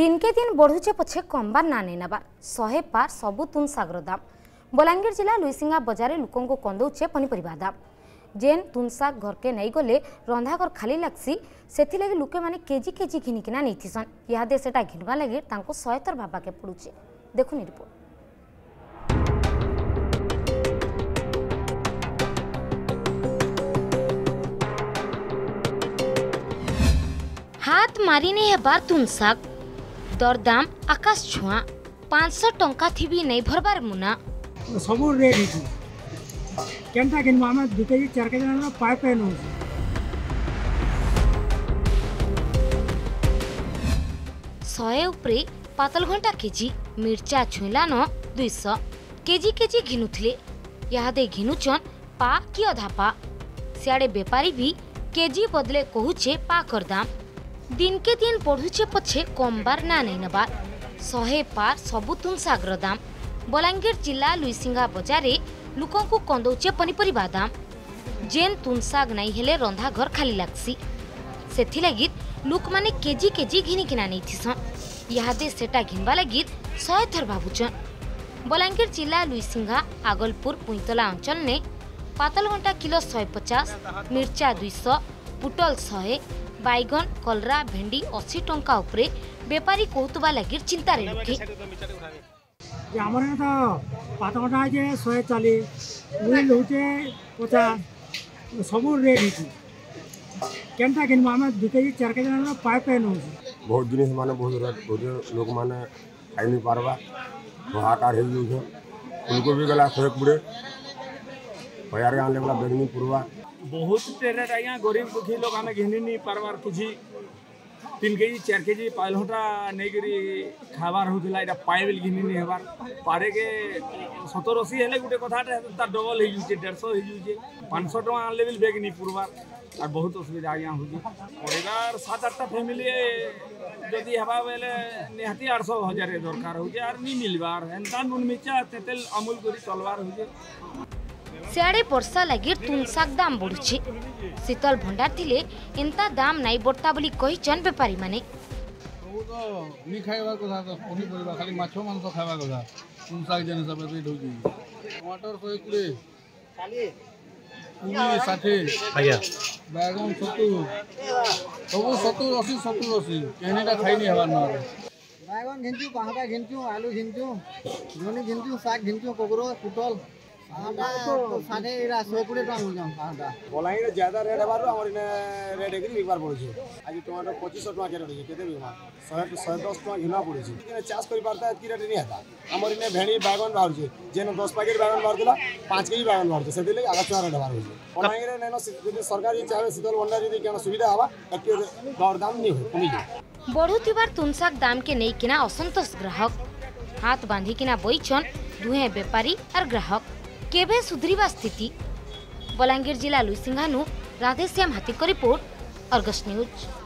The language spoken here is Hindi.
দিনকে দিন বড়ুছে পছে কমবার না নেবার শহে পার সবু তুন শাগর দাম বলাঙ্গীর জেলা লুইসিঙ্গা বজারে লোক কন্দৌছে পনিপরিবা দাম যেন তুন শাগ ঘরকে নেই গলে রন্ধাঘর খালি লাগছি সেগে লোকে মানে কেজি কেজি ঘিনিকিনা নেইথিসন ইহাদে সেটা ঘিনবা লাগি তাঁকু শহেতর ভাবাকে পড়ুছে দেখুন রিপোর্ট হাত মারি নেই হেবার তুন শাগ ଦରଦାମ ଆକାଶ ଛୁଆଁ ପାଞ୍ଚଶହ ଟଙ୍କା ଥିବି ନେଇ ଭରବାର ମୁନା ସବୁ ରେଟ୍ ହେଇଛି କେନ୍ତା କିଣିବୁ ଆମେ ଦୁଇ କେଜି ଚାରି କେଜି ଆଣିଲେ ପାଏ ପାଏ ନେଉଛୁ ଶହେ ଉପରେ ପାତଲଘଣ୍ଟା କେଜି ମିର୍ଚା ଛୁଇଁଲାନ ଦୁଇଶହ କେଜି କେଜି ଘିନୁଥିଲେ ଇହାଦେ ଘିନୁଛନ୍ ପା କି ଅଧା ପା ସିଆଡ଼େ ବେପାରୀ ବି କେଜି ବଦଲେ କହୁଛେ ପା କରଦାମ दिन के दिन बढुचे पछे कम बार ना नै नबार शे पर् सबु तुनसगर दाम बलाङ्गिर जिल्ला लुइसिङ बजारे लुको कन्दौचे पनिपर दाम जेन तुनसाग नैहे र खालि लाग लुक म केजी केजि घिन किनाथिसन इहाजे सेटा घिम्बा लागेथ थर्बुछन् बलाङ्गिर जिल्ला लुइसिङ आगलपुर पुइतला अञ्चल पतल घन्टा किलो शपचास मिर्चा दुईश पुटल शे ବାଇଗଣ କଲରା ଭେଣ୍ଡି ଅଶୀ ଟଙ୍କା ଉପରେ ବେପାରୀ କହୁଥିବା ଲାଗି ଚିନ୍ତାରେ ରଖି ଆମର ତ ପାତ କଟା ହେଇଛେ ଶହେ ଚାଲିଶ ଉଇଲ୍ ହଉଛେ ପଚାଶ ସବୁ ରେଟ୍ ହେଇଛି କେନ୍ତା କିଣିବୁ ଆମେ ଦୁଇ କେଜି ଚାରି କେଜି ପାଏ ପାଏ ନେଉଛୁ ବହୁତ ଜିନିଷ ମାନେ ବହୁତ ରେଟ୍ ବହୁତ ଲୋକମାନେ ଖାଇ ନି ପାର୍ବା ହାହାକାର ହେଇଯାଉଛନ୍ ଫୁଲକୋବି ଗଲା ଶହେ କୋଡ଼ିଏ ହଜାର ଗାଁ ଲେଗଲା ବେଗନି ପୁରବା बहुत रेट आज्ञा गरीब दुखी लोग आम घिन पार्बार किसी तीन के जी चार के जी पाइल घंटा नहीं खावार होता है पाइल घिनि नहीं पारे के सतर अशी है गोटे कथा तो डबल हो डेढ़ पाँच सौ टाँह आनले भी बेग नहीं पुर्वार आर बहुत असुविधा आज्ञा हो परिवार सात आठटा फैमिली जदि हवा बोले निहाती आठ हजार दरकार हो नहीं मिलवार एंता नुन मिर्चा तेतेल अमूल कर चलवार हो ସିଆଡ଼େ ବର୍ଷା ଲାଗି ତୁନ୍ ଶାଗ ଦାମ୍ ବଢ଼ୁଛି ଶୀତଲ ଭଣ୍ଡାର ଥିଲେ ଏନ୍ତା ଦାମ୍ ନାଇଁ ବର୍ତ୍ତା ବୋଲି କହିଛନ୍ ବେପାରୀମାନେ ଖାଇବା କଥା ପନିପରିବା ଖାଲି ମାଛ ମାଂସ ଖାଇବା କଥା ତୁନ୍ ଶାଗ ଯେନ୍ ହିସାବରେ ରେଟ୍ ହେଉଛି ଟମାଟର ଶହେ କୋଡ଼ିଏ কুড়ি ষাঠি বেগুন সত্তর সবু সত্তর অশী সত্তর অশী কেহিটা খাইনি হবার না বেগুন ঘিনছু পাহাড়া ঘিনছু আলু ঘিনছু ঝুনি ঘিনছু শাক ঘিনছু কোকরো পুটল ବଲାଙ୍ଗୀର ଜ୍ୟାଦା ରେଟ୍ ହେବାରୁ ଆମର ଇନେ ରେଟ୍ ହେଇକିରି ବିକବାର ପଡ଼ୁଛି ଆଜି ଟମାଟୋ ପଚିଶଶହ ଟଙ୍କା କେତେ ରହୁଛି କେତେ ବିକମା ଶହେ ଶହେ ଦଶ ଟଙ୍କା ଘିନା ପଡ଼ୁଛି ଚାଷ କରିପାରତା ଏତିକି ରେଟ୍ ନିହା ଆମର ଇନେ ଭେଣ୍ଡି ବାଇଗଣ ବାହାରୁଛି ଯେନ ଦଶ ପ୍ୟାକେଟ୍ ବାଇଗଣ ବାହାରୁଥିଲା ପାଞ୍ଚ କେଜି ବାଇଗଣ ବାହାରୁଛି ସେଥିଲାଗି ଆଠ ଟଙ୍କା ରେଟ୍ ବାହାରୁଛି ବଲାଙ୍ଗୀରରେ ନେନ ଯଦି ସରକାର ଯଦି ଚାହିଁବେ ଶୀତଳ ଭଣ୍ଡାର ଯଦି କେଣ ସୁବିଧା ହେବା ଏତିକି ଦରଦାମ ନି କମିଯିବ ବଢ଼ୁଥିବାର ତୁନଶାକ ଦାମକେ ନେଇକିନା ଅସନ୍ତୋଷ ଗ୍ରାହକ ହାତ ବାନ୍ଧିକିନା ବଇଛନ୍ ଦୁହେଁ ବେପାରୀ ଆର୍ ଗ୍ରାହକ केवे सुधर स्थिति बलाङ्गीर जिल्ला लुसिङानु राधेश्यामीको रिपोर्ट अर्गस न्युज